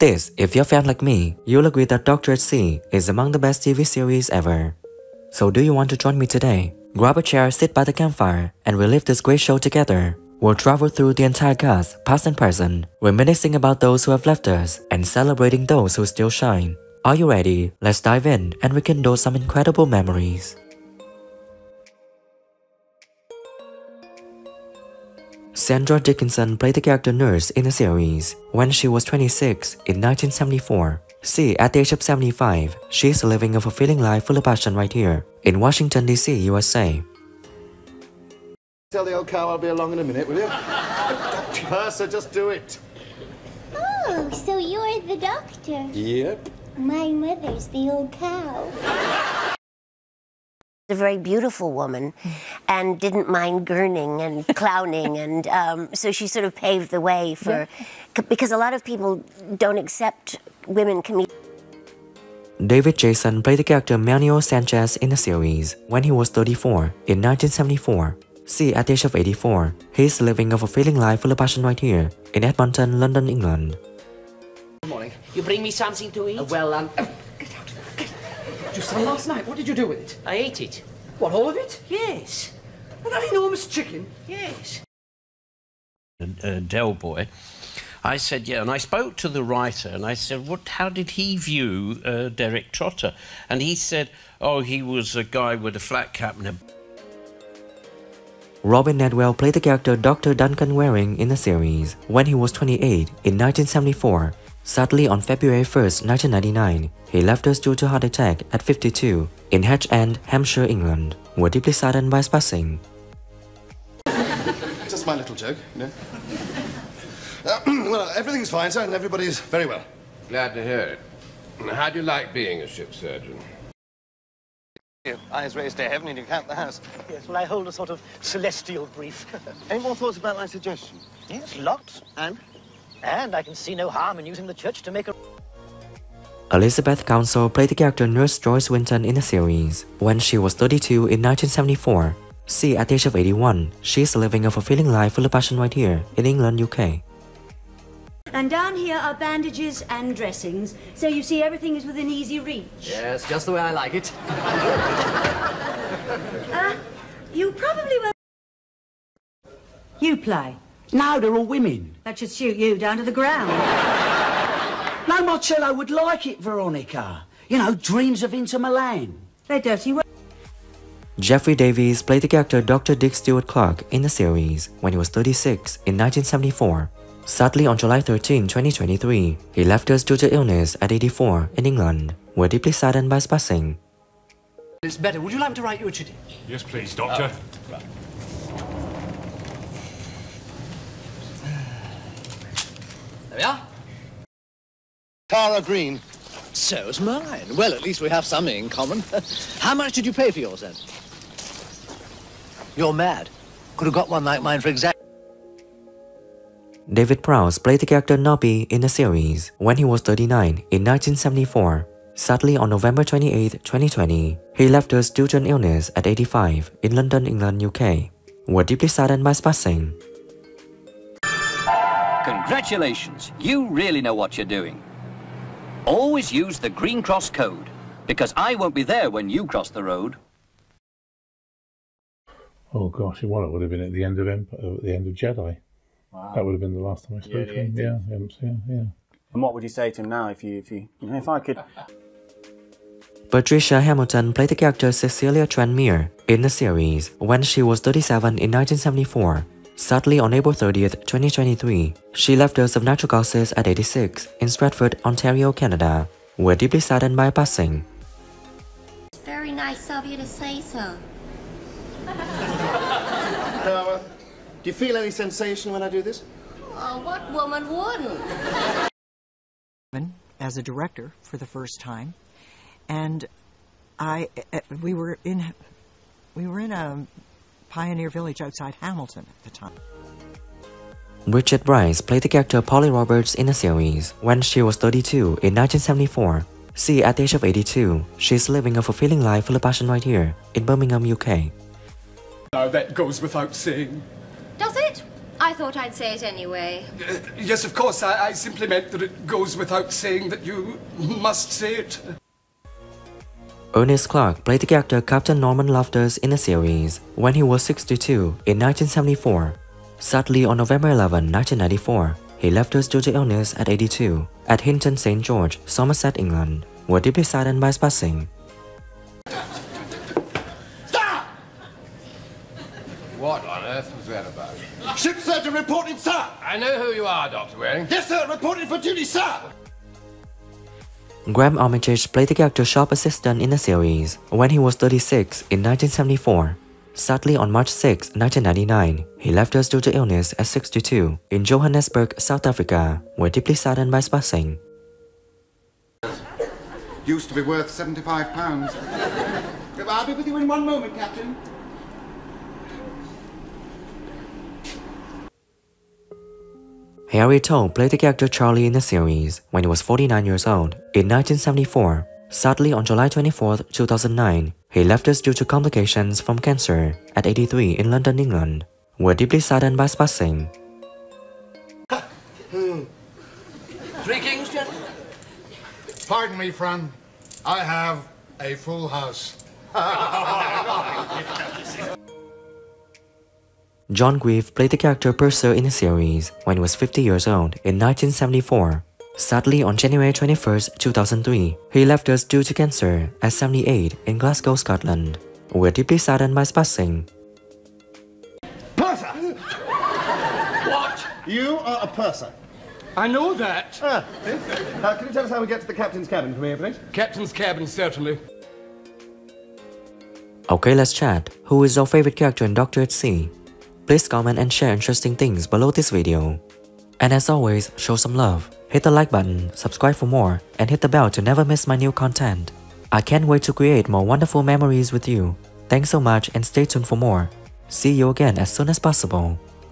This, if you're a fan like me, you'll agree that Doctor at Sea is among the best TV series ever. So do you want to join me today? Grab a chair, sit by the campfire, and relive this great show together. We'll travel through the entire cast, past and present, reminiscing about those who have left us and celebrating those who still shine. Are you ready? Let's dive in and rekindle some incredible memories. Sandra Dickinson played the character Nurse in the series when she was 26 in 1974. See, at the age of 75, she's living a fulfilling life full of passion right here in Washington, D.C., USA. Tell the old cow I'll be along in a minute, will you? Purser, just do it. Oh, so you're the doctor. Yep. My mother's the old cow. A very beautiful woman and didn't mind gurning and clowning and um, so she sort of paved the way for because a lot of people don't accept women comedians David Jason played the character Manuel Sanchez in the series when he was 34 in 1974. See, at the age of 84, he's living a fulfilling life full of passion right here in Edmonton, London, England. Good morning. You bring me something to eat? Uh, well, um, oh, get out. Get out. Just saw last night. What did you do with it? I ate it. What, all of it? Yes. Well, that enormous chicken? Yes. uh, Del Boy, I said, yeah, and I spoke to the writer and I said, what, how did he view uh, Derek Trotter? And he said, oh, he was a guy with a flat cap and a Robin Nedwell played the character Dr. Duncan Waring in the series when he was 28 in 1974. Sadly, on February 1st, 1999, he left us due to heart attack at 52 in Hedge End, Hampshire, England. We're deeply saddened by his passing. Just my little joke, you know. Uh, well, everything's fine, sir, and everybody's very well. Glad to hear it. How do you like being a ship surgeon? Eyes raised to heaven and you count the house. Yes, well, I hold a sort of celestial brief. Any more thoughts about my suggestion? yes, lots. And? And I can see no harm in using the church to make a... Elizabeth Counsell played the character Nurse Joyce Winton in the series when she was 32 in 1974. See, at the age of 81, she is living a fulfilling life full of passion right here in England, UK. And down here are bandages and dressings, so you see everything is within easy reach. Yes, just the way I like it. Uh, you probably won't... You play. No, they're all women. That should suit you down to the ground. No, Marcello would like it, Veronica. You know, dreams of Inter Milan. They're dirty work. Geoffrey Davies played the character Dr. Dick Stuart-Clark in the series when he was 36 in 1974. Sadly, on July 13, 2023, he left us due to illness at 84 in England. We're deeply saddened by his passing. It's better. Would you like me to write you a chitty? Yes, please, Doctor. Uh, There we are. Tara Green. So's mine. Well, at least we have something in common. How much did you pay for yours, then? You're mad. Could have got one like mine for exactly... David Prowse played the character Nobby in the series when he was 39 in 1974. Sadly, on November 28, 2020, he left us due to an illness at 85 in London, England, UK. We're deeply saddened by his passing. Congratulations, you really know what you're doing. Always use the Green Cross code, because I won't be there when you cross the road. Oh gosh, well, it would have been at the end of Emp- uh, at the end of Jedi. That would have been the last time I spoke to him. Yeah, yeah, yeah, yeah. And what would you say to him now if you, if you, you know, if I could? Patricia Hamilton played the character Cecilia Tranmere in the series when she was 37 in 1974. Sadly, on April 30th, 2023, she left us of natural causes at 86 in Stratford, Ontario, Canada. We're deeply saddened by her passing. It's very nice of you to say so. Now, uh, do you feel any sensation when I do this? Oh, what woman wouldn't? as a director for the first time, and I uh, we were in we were in a pioneer village outside Hamilton at the time. Richard Bryce played the character Polly Roberts in the series when she was 32 in 1974. See, at the age of 82, she's living a fulfilling life full of passion right here in Birmingham, UK. No, that goes without saying. Does it? I thought I'd say it anyway. Uh, yes, of course. I, I simply meant that it goes without saying that you must say it. Ernest Clark played the character Captain Norman Loftus in the series when he was 62 in 1974. Sadly, on November 11, 1994, he left us due to illness at 82 at Hinton St. George, Somerset, England. We're deeply saddened by his passing. Stop! What on earth was that about? Ship surgeon reporting, sir! I know who you are, Dr. Waring. Yes, sir, reporting for duty, sir! Graham Armitage played the character shop assistant in the series when he was 36 in 1974. Sadly, on March 6, 1999, he left us due to illness at 62 in Johannesburg, South Africa. We're deeply saddened by his passing. Used to be worth £75. I'll be with you in one moment, Captain. Harry Towb played the character Charlie in the series when he was 49 years old in 1974. Sadly, on July 24, 2009, he left us due to complications from cancer at 83 in London, England. We're deeply saddened by his passing. Three kings, gentlemen. Pardon me, friend. I have a full house. John Grieve played the character Purser in the series when he was 50 years old in 1974. Sadly, on January 21, 2003, he left us due to cancer at 78 in Glasgow, Scotland. We're deeply saddened by his passing. Purser! What? You are a purser. I know that. Ah, uh, can you tell us how we get to the captain's cabin from here, please? Captain's cabin, certainly. Okay, let's chat. Who is your favorite character in Doctor at Sea? Please comment and share interesting things below this video. And as always, show some love. Hit the like button, subscribe for more, and hit the bell to never miss my new content. I can't wait to create more wonderful memories with you. Thanks so much and stay tuned for more. See you again as soon as possible.